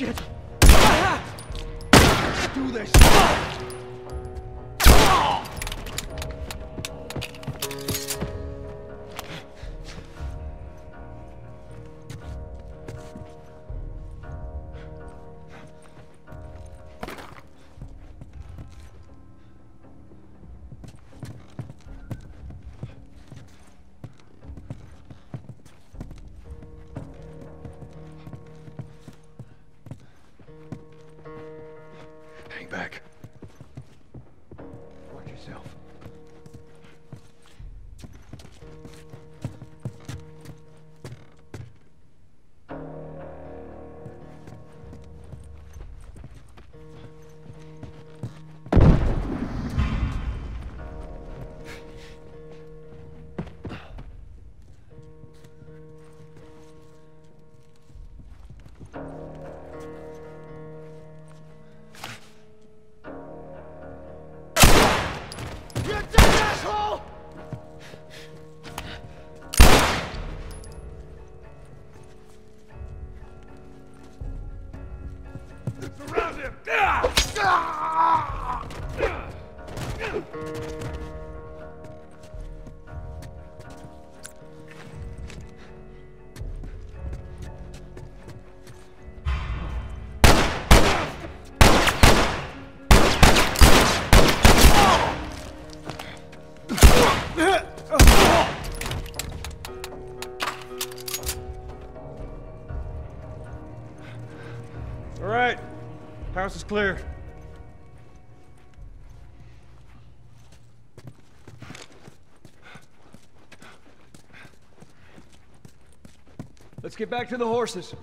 shit! Do this! Back. House is clear. Let's get back to the horses.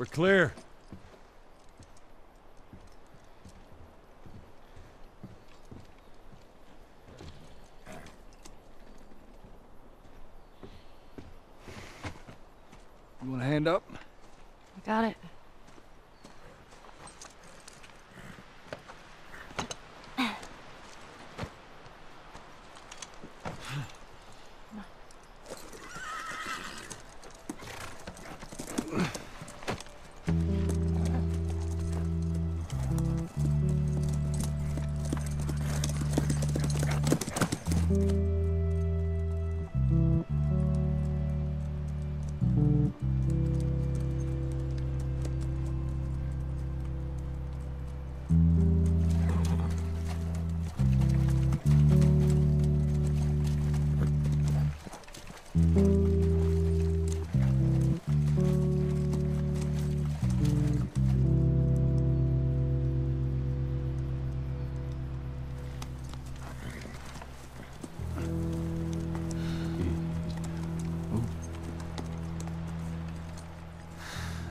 We're clear. You want a hand up? I got it.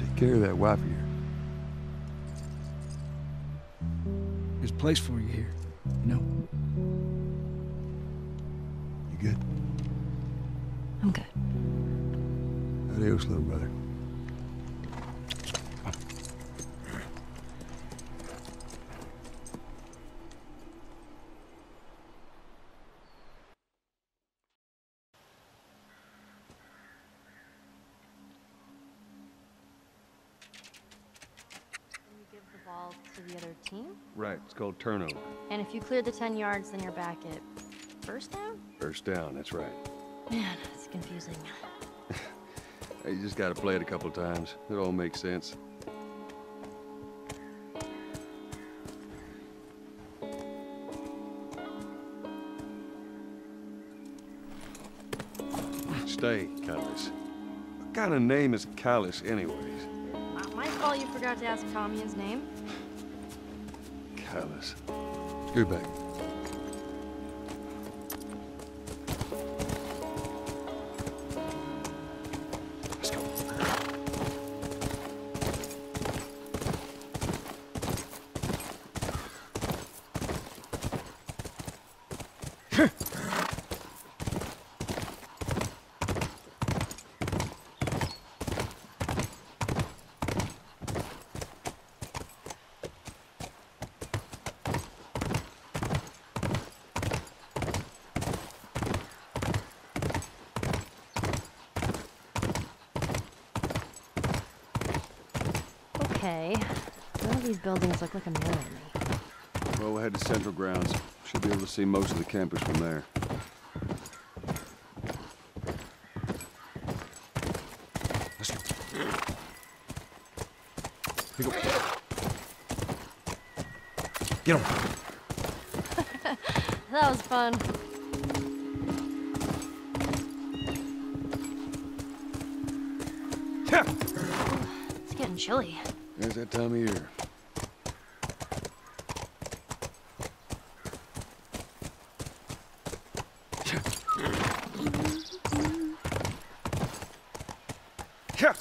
Take care of that wife of yours. There's a place for you here. You know? You good? I'm good. Adios, little brother. To the other team? Right, it's called turnover. And if you clear the 10 yards, then you're back at first down? First down, that's right. Man, it's confusing. You just gotta play it a couple times. It all makes sense. Stay, Callus. What kind of name is Callus, anyways? My fault you forgot to ask Tommy his name. Callus. Scoot back. Okay. None of these buildings look like a mirror to me. Well, we'll head to Central Grounds. Should be able to see most of the campus from there. Let's go. Here you go. Get him. That was fun. It's getting chilly. There's that time of year. Yeah.